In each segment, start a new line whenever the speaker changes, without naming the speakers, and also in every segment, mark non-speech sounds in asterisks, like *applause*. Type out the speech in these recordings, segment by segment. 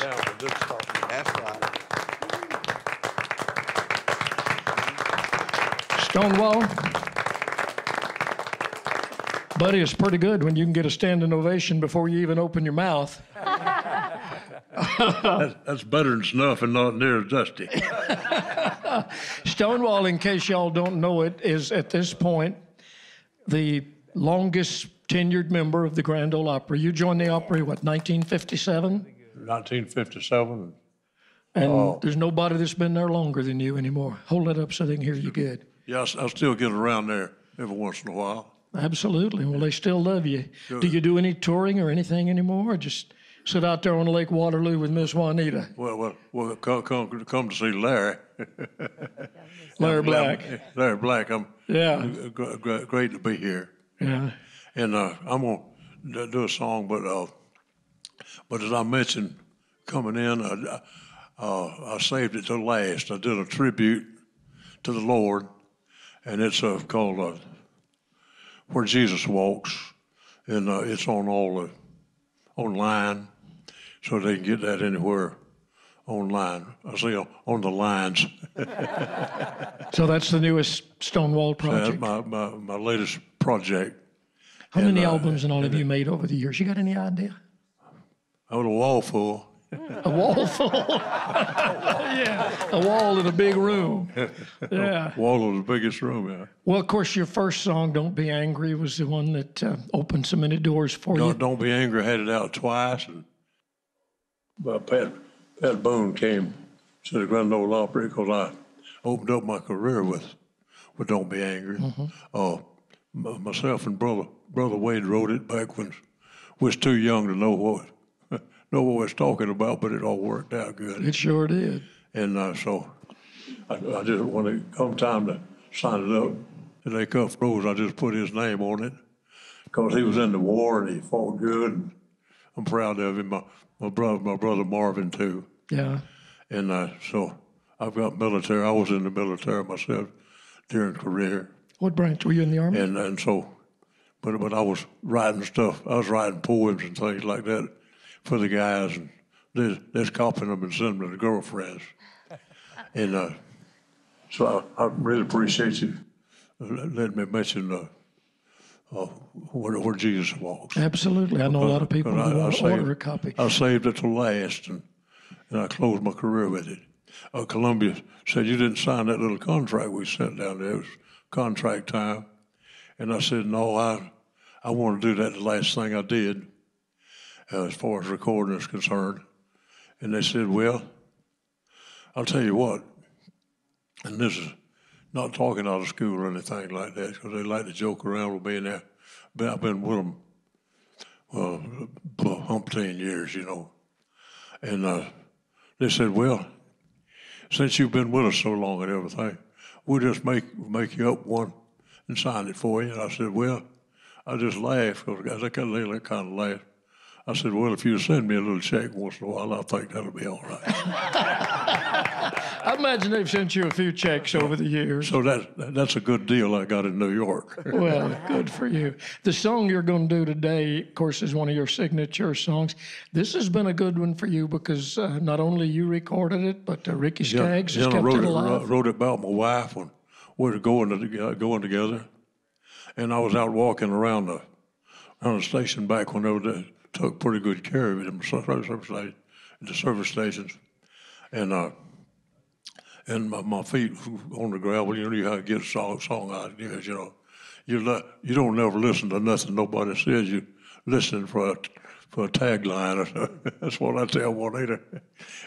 That good start.
That's right.
Stonewall. Buddy, it's pretty good when you can get a standing ovation before you even open your mouth.
That's, that's better than snuff and not near as dusty. *laughs*
Stonewall, in case y'all don't know it, is at this point the longest tenured member of the Grand Ole Opry. You joined the Opry, what, 1957?
1957.
And there's nobody that's been there longer than you anymore. Hold it up so they can hear you good.
Yeah, I still get around there every once in a while.
Absolutely. Well, they still love you. Do you do any touring or anything anymore, or just sit out there on Lake Waterloo with Miss Juanita,
Well, well, well come, come, come to see Larry. *laughs*
Larry Black?
Larry Black. I'm
Yeah,
gr- gr- great to be here.
yeah.
And uh, I'm gonna do a song, but uh, but as I mentioned coming in, I, uh, I saved it to last. I did a tribute to the Lord, and it's uh, called uh, "Where Jesus Walks," and uh, it's on all the online, so they can get that anywhere online. I say on- on the lines. *laughs*
So that's the newest Stonewall
That's
project.
my, my, my latest project.
How many
and, uh,
albums and all have you made over the years? You got any idea?
I was a wall full.
A wall full. *laughs* yeah, a wall in a big room. *laughs* Yeah.
Wall of the biggest room, yeah.
Well, of course, your first song, "Don't Be Angry," was the one that uh, opened so many doors for you.
Don't, don't be angry. Had it out twice, and but Pat Pat Boone came to the Grand Ole Opry because I opened up my career with with Don't Be Angry. Uh, m- myself and brother brother Wade wrote it back when we was too young to know what *laughs* know what we was talking about, but it all worked out good.
It sure did.
And uh, so I, I just when it come time to sign it up, and they cut Rose, I just put his name on it because he was in the war and he fought good. And I'm proud of him. My, my brother, my brother Marvin too.
Yeah.
And uh, so I've got military. I was in the military myself during career,
What branch were you in the army?
and and so, but but I was writing stuff. I was writing poems and things like that for the guys, and just, just copying them and sending them to the girlfriends. *laughs* And uh, so I, I really appreciate you letting me mention uh, uh, where, where Jesus walks.
Absolutely. I know a lot of people who
I- I saved-
order a copy.
I saved it to last, and, and I closed my career with it. Uh, Columbia said, You didn't sign that little contract we sent down there. It was contract time. And I said, No, I, I want to do that the last thing I did as far as recording is concerned. And they said, Well, I'll tell you what, and this is not talking out of school or anything like that, because they like to joke around with being there. But I've been with them well, for umpteen years, you know. And uh, they said, well, since you've been with us so long and everything, we'll just make make you up one and sign it for you. And I said, well, I just laughed because I kind of kind of laugh. I said, well, if you send me a little check once in a while, I think that'll be all right. *laughs*
I imagine they've sent you a few checks over the years.
so that that's a good deal I got in New York. *laughs*
Well, good for you. The song you're going to do today, of course, is one of your signature songs. This has been a good one for you because uh, not only you recorded it, but uh, Ricky Skaggs has
yeah, I
kept
wrote
it alive.
wrote it about my wife when we were going to, going together, and I was out walking around the around the station back when they, were, took pretty good care of it in the service station, the service stations, and uh, and my, my feet on the gravel. You know how to get a song, song ideas. You know, you let, you don't never listen to nothing nobody says. You listen for a for a tagline. *laughs* That's what I tell Juanita,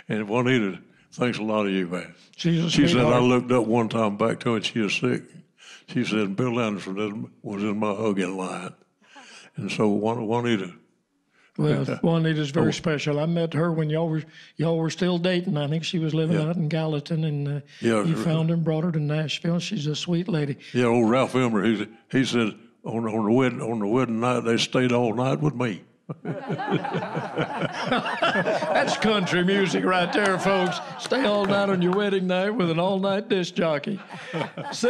and Juanita thanks a lot of you, man.
A
She said I looked up one time back to her and she was sick. She said Bill Anderson was in my hugging line, and so Juan- Juanita.
Well, Juanita's
Oh.
very special. I met her when y'all were y'all were still dating. I think she was living
Yeah.
out in Gallatin, and uh,
Yeah,
you found her and brought her to Nashville. She's a sweet lady.
Yeah, old Ralph Emery. He he said on on the wedding on the wedding night they stayed all night with me. *laughs*
That's country music right there, folks. Stay all night on your wedding night with an all night disc jockey.